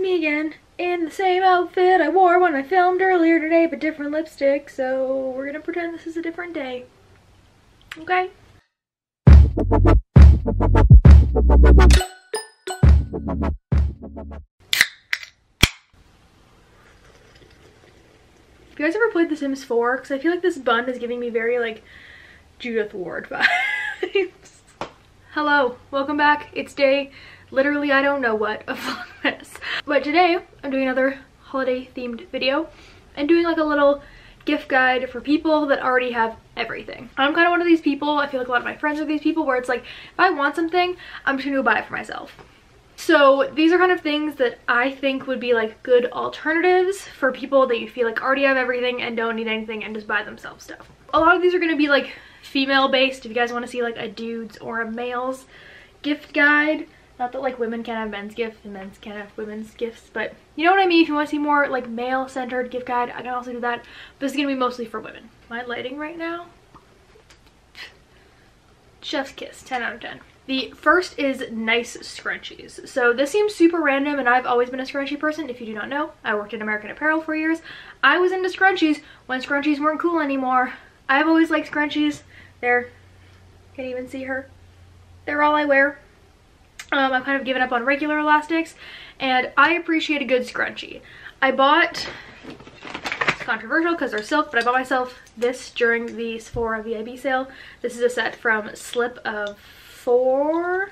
me again in the same outfit I wore when I filmed earlier today, but different lipstick. So we're gonna pretend this is a different day. Okay? you guys ever played The Sims 4? Because I feel like this bun is giving me very like Judith Ward vibes. Hello, welcome back. It's day literally I don't know what of Vlogmas. But today I'm doing another holiday themed video and doing like a little gift guide for people that already have everything. I'm kind of one of these people, I feel like a lot of my friends are these people where it's like if I want something, I'm just gonna go buy it for myself. So these are kind of things that I think would be like good alternatives for people that you feel like already have everything and don't need anything and just buy themselves stuff. A lot of these are to be like female based if you guys want to see like a dude's or a male's gift guide. Not that like women can't have men's gifts and men's can't have women's gifts, but you know what I mean? If you want to see more like male centered gift guide, I can also do that. But is going to be mostly for women. My lighting right now? Chef's kiss, 10 out of 10. The first is nice scrunchies. So this seems super random and I've always been a scrunchie person. If you do not know, I worked in American Apparel for years. I was into scrunchies when scrunchies weren't cool anymore. I've always liked scrunchies. There, can't even see her. They're all I wear. Um, I've kind of given up on regular elastics and I appreciate a good scrunchie. I bought, it's controversial because they're silk, but I bought myself this during the Sephora VIB sale. This is a set from Slip of four.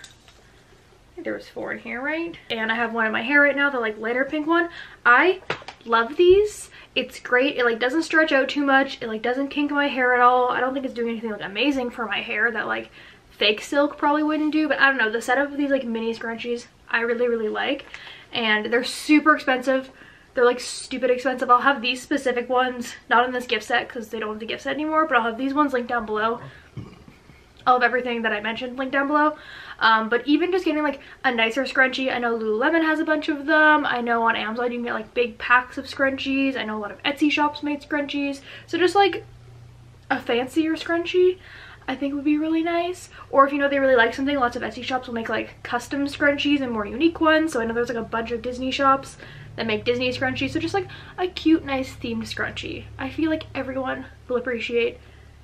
There was four in here right? And i have one in my hair right now the like lighter pink one. I love these. It's great. It like doesn't stretch out too much. It like doesn't kink my hair at all. I don't think it's doing anything like amazing for my hair that like fake silk probably wouldn't do but i don't know the setup of these like mini scrunchies i really really like and they're super expensive they're like stupid expensive i'll have these specific ones not in this gift set because they don't have the gift set anymore but i'll have these ones linked down below of everything that I mentioned linked down below. Um, but even just getting like a nicer scrunchie, I know Lululemon has a bunch of them. I know on Amazon you can get like big packs of scrunchies. I know a lot of Etsy shops made scrunchies. So just like a fancier scrunchie I think would be really nice. Or if you know they really like something, lots of Etsy shops will make like custom scrunchies and more unique ones. So I know there's like a bunch of Disney shops that make Disney scrunchies. So just like a cute, nice themed scrunchie. I feel like everyone will appreciate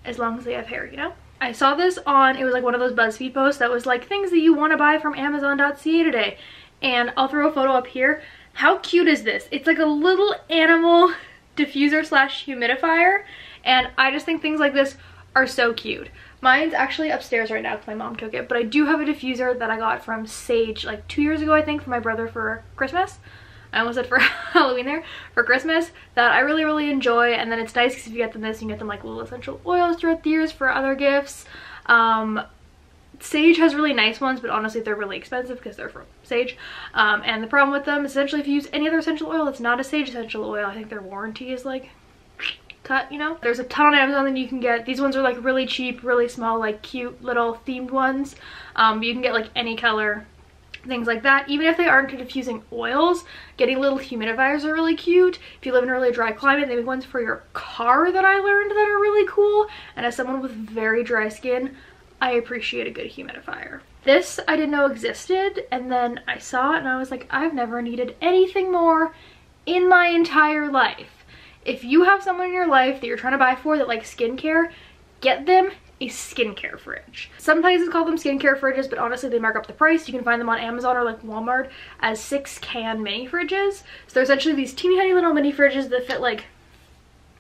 as long as they have hair, you know? I saw this on, it was like one of those BuzzFeed posts that was like things that you want to buy from Amazon.ca today. And I'll throw a photo up here. How cute is this? It's like a little animal diffuser slash humidifier. And I just think things like this are so cute. Mine's actually upstairs right now because my mom took it. But I do have a diffuser that I got from Saje like two years ago, I think, for my brother for Christmas. I almost said for Halloween there, for Christmas, that I really, really enjoy. And then it's nice because if you get them this, you get them like little essential oils throughout the years for other gifts. Um, Saje has really nice ones, but honestly they're really expensive because they're from Saje. Um, and the problem with them, essentially if you use any other essential oil that's not a Saje essential oil, I think their warranty is like cut, you know? There's a ton on Amazon that you can get. These ones are like really cheap, really small, like cute little themed ones. Um, you can get like any color things like that. Even if they aren't diffusing oils, getting little humidifiers are really cute. If you live in a really dry climate, they make ones for your car that I learned that are really cool. And as someone with very dry skin, I appreciate a good humidifier. This I didn't know existed and then I saw it and I was like, I've never needed anything more in my entire life. If you have someone in your life that you're trying to buy for that likes skincare, get them a skincare fridge. Some places call them skincare fridges, but honestly they mark up the price. You can find them on Amazon or like Walmart as six can mini fridges. So they're essentially these teeny tiny little mini fridges that fit like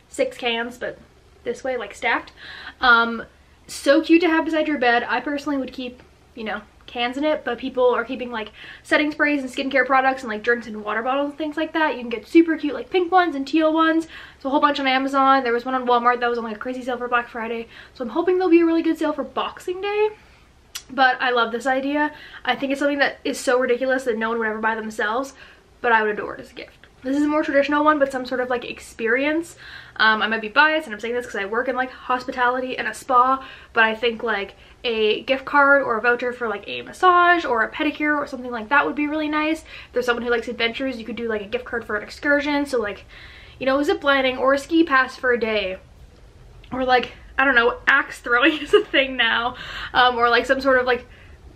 six cans, but this way, like stacked. Um, so cute to have beside your bed. I personally would keep, you know, cans in it, but people are keeping like setting sprays and skincare products and like drinks and water bottles and things like that. You can get super cute like pink ones and teal ones. So a whole bunch on Amazon. There was one on Walmart that was on like a crazy sale for Black Friday. So I'm hoping there'll be a really good sale for Boxing Day. But I love this idea. I think it's something that is so ridiculous that no one would ever buy themselves, but I would adore it as a gift. This is a more traditional one, but some sort of like experience. Um, I might be biased and I'm saying this because I work in like hospitality and a spa, but I think like a gift card or a voucher for like a massage or a pedicure or something like that would be really nice. If there's someone who likes adventures, you could do like a gift card for an excursion. So like, you know, zip lining or a ski pass for a day or like, I don't know, axe throwing is a thing now. Um, or like some sort of like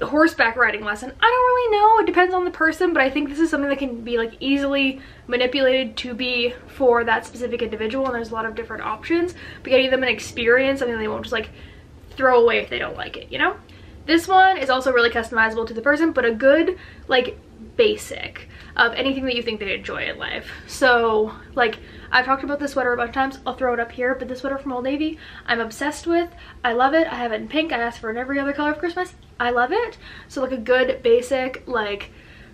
horseback riding lesson. I don't really know. It depends on the person, but I think this is something that can be like easily manipulated to be for that specific individual and there's a lot of different options. But getting them an experience, something they won't just like throw away if they don't like it, you know? This one is also really customizable to the person, but a good like basic of anything that you think they enjoy in life. So like I've talked about this sweater a bunch of times. I'll throw it up here, but this sweater from Old Navy, I'm obsessed with. I love it. I have it in pink. I asked for it in every other color of Christmas. I love it. So like a good basic like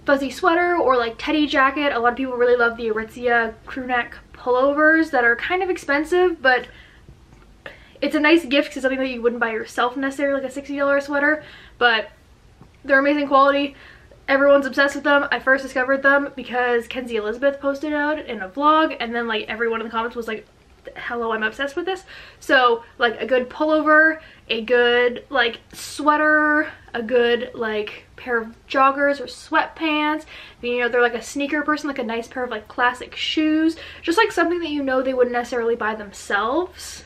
fuzzy sweater or like teddy jacket. A lot of people really love the Aritzia crew neck pullovers that are kind of expensive, but it's a nice gift because it's something that you wouldn't buy yourself necessarily, like a $60 sweater, but they're amazing quality. Everyone's obsessed with them. I first discovered them because Kenzie Elizabeth posted out in a vlog and then like everyone in the comments was like, hello, oh, I'm obsessed with this. So like a good pullover, a good like sweater, a good like pair of joggers or sweatpants. You know, they're like a sneaker person, like a nice pair of like classic shoes. Just like something that you know they wouldn't necessarily buy themselves,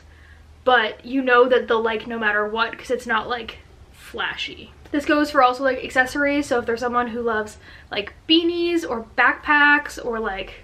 but you know that they'll like no matter what because it's not like flashy. This goes for also like accessories. So if there's someone who loves like beanies or backpacks or like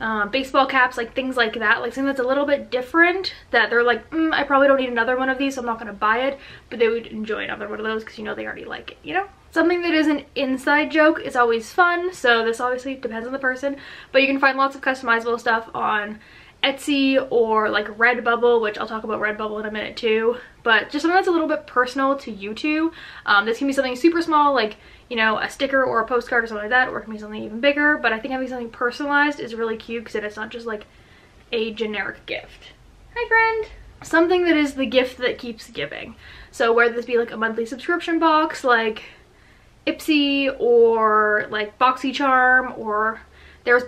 uh, baseball caps, like things like that, like something that's a little bit different that they're like, mm, I probably don't need another one of these, so I'm not going to buy it, but they would enjoy another one of those because you know they already like it, you know? Something that is an inside joke is always fun, so this obviously depends on the person, but you can find lots of customizable stuff on Etsy or like Redbubble, which I'll talk about Redbubble in a minute too, but just something that's a little bit personal to you two. Um, this can be something super small, like, you know, a sticker or a postcard or something like that, or it can be something even bigger, but I think having something personalized is really cute because it's not just like a generic gift. Hi friend! Something that is the gift that keeps giving. So whether this be like a monthly subscription box, like Ipsy or like BoxyCharm or there's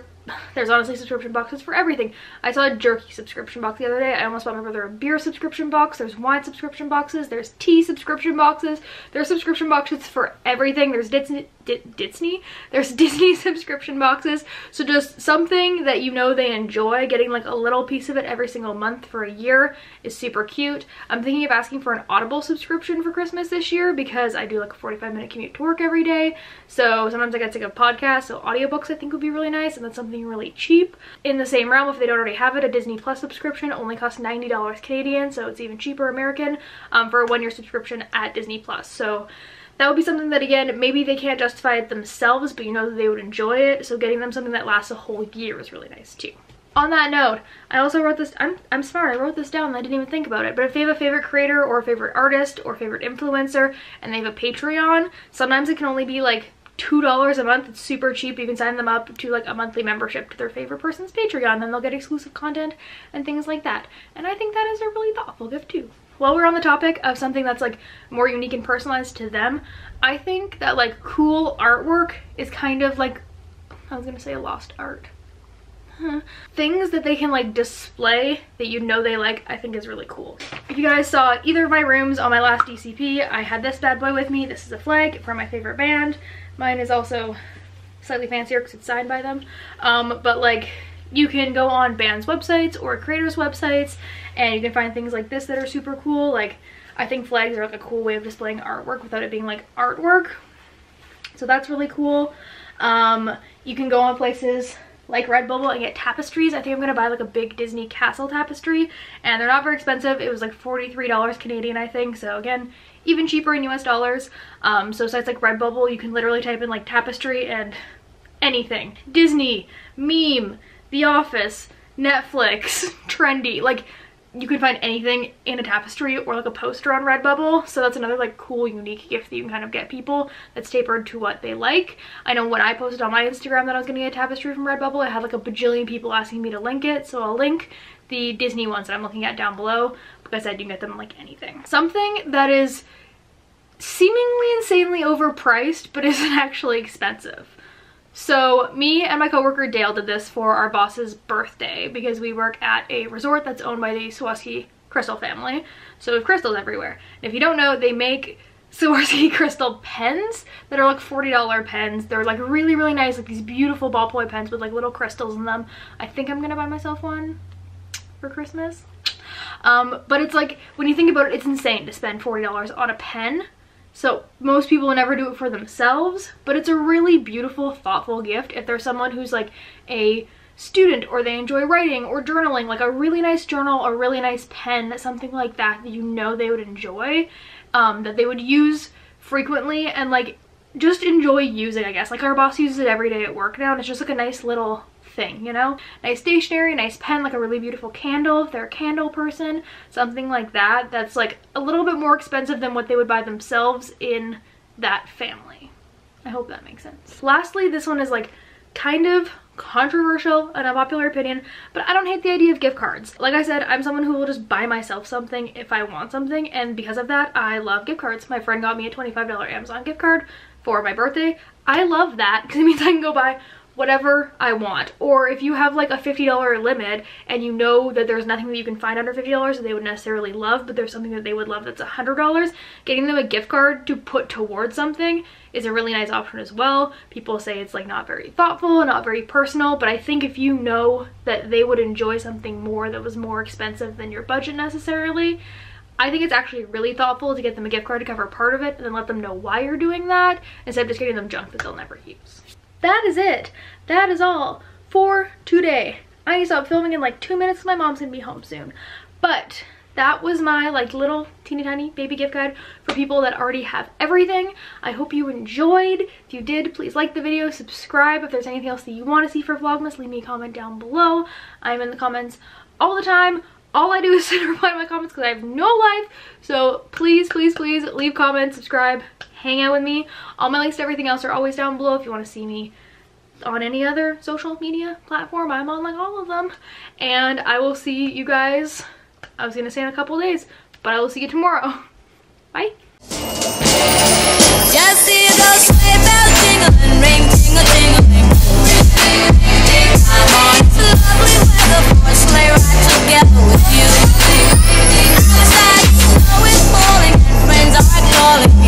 there's honestly subscription boxes for everything. I saw a jerky subscription box the other day. I almost bought my brother a beer subscription box. There's wine subscription boxes. There's tea subscription boxes. There's subscription boxes for everything. There's Disney, Disney? There's Disney subscription boxes. So just something that you know they enjoy. Getting like a little piece of it every single month for a year is super cute. I'm thinking of asking for an Audible subscription for Christmas this year because I do like a 45 minute commute to work every day. So sometimes I get sick of podcasts. So audiobooks I think would be really nice and that's something really cheap. In the same realm, if they don't already have it, a Disney Plus subscription only costs $90 Canadian. So it's even cheaper American um, for a one year subscription at Disney Plus. So that would be something that again maybe they can't justify it themselves but you know that they would enjoy it so getting them something that lasts a whole year is really nice too on that note, I also wrote this, I'm, I'm smart, I wrote this down I didn't even think about it, but if they have a favorite creator or a favorite artist or favorite influencer and they have a Patreon, sometimes it can only be like $2 a month. It's super cheap. You can sign them up to like a monthly membership to their favorite person's Patreon. Then they'll get exclusive content and things like that. And I think that is a really thoughtful gift too while we're on the topic of something that's like more unique and personalized to them, I think that like cool artwork is kind of like, I was gonna say a lost art. Things that they can like display that you know they like, I think is really cool. If you guys saw either of my rooms on my last DCP, I had this bad boy with me. This is a flag from my favorite band. Mine is also slightly fancier because it's signed by them. Um, but like you can go on bands websites or creators websites and you can find things like this that are super cool like I think flags are like a cool way of displaying artwork without it being like artwork so that's really cool um, you can go on places like Redbubble and get tapestries. I think I'm gonna buy like a big Disney castle tapestry and they're not very expensive. It was like $43 Canadian I think so again even cheaper in US dollars. Um, so sites like Redbubble you can literally type in like tapestry and anything. Disney, meme, The Office, Netflix, trendy like you can find anything in a tapestry or like a poster on Redbubble. So that's another like cool, unique gift that you can kind of get people that's tapered to what they like. I know when I posted on my Instagram that I was gonna get a tapestry from Redbubble, I had like a bajillion people asking me to link it. So I'll link the Disney ones that I'm looking at down below because I said you can get them like anything. Something that is seemingly insanely overpriced but isn't actually expensive. So me and my coworker Dale did this for our boss's birthday because we work at a resort that's owned by the Swarovski crystal family. So we have crystals everywhere. And if you don't know, they make Swarovski crystal pens that are like $40 pens. They're like really, really nice, like these beautiful ballpoint pens with like little crystals in them. I think I'm gonna buy myself one for Christmas. Um, but it's like, when you think about it, it's insane to spend $40 on a pen So most people never do it for themselves, but it's a really beautiful, thoughtful gift if there's someone who's like a student or they enjoy writing or journaling, like a really nice journal, a really nice pen, something like that that you know they would enjoy, um, that they would use frequently and like just enjoy using, I guess. Like our boss uses it every day at work now and it's just like a nice little thing, you know? Nice stationery, nice pen, like a really beautiful candle if they're a candle person, something like that. That's like a little bit more expensive than what they would buy themselves in that family. I hope that makes sense. Lastly, this one is like kind of controversial an unpopular opinion but i don't hate the idea of gift cards like i said i'm someone who will just buy myself something if i want something and because of that i love gift cards my friend got me a 25 dollars amazon gift card for my birthday i love that because it means i can go buy whatever I want. Or if you have like a $50 limit and you know that there's nothing that you can find under $50 that they would necessarily love, but there's something that they would love that's $100, getting them a gift card to put towards something is a really nice option as well. People say it's like not very thoughtful, not very personal, but I think if you know that they would enjoy something more that was more expensive than your budget necessarily, I think it's actually really thoughtful to get them a gift card to cover part of it and then let them know why you're doing that instead of just getting them junk that they'll never use that is it. That is all for today. I need to stop filming in like two minutes. My mom's gonna be home soon. But that was my like little teeny tiny baby gift guide for people that already have everything. I hope you enjoyed. If you did, please like the video, subscribe. If there's anything else that you want to see for Vlogmas, leave me a comment down below. I'm in the comments all the time. All I do is reply to my comments because I have no life. So please, please, please leave comments, subscribe, hang out with me. All my links to everything else are always down below if you want to see me on any other social media platform. I'm on like all of them. And I will see you guys, I was going to say in a couple days, but I will see you tomorrow. Bye. Just those sleigh bells ring, jingle, jingle, I'm on lovely weather for a sleigh ride together with you. Outside, snow is falling friends are calling.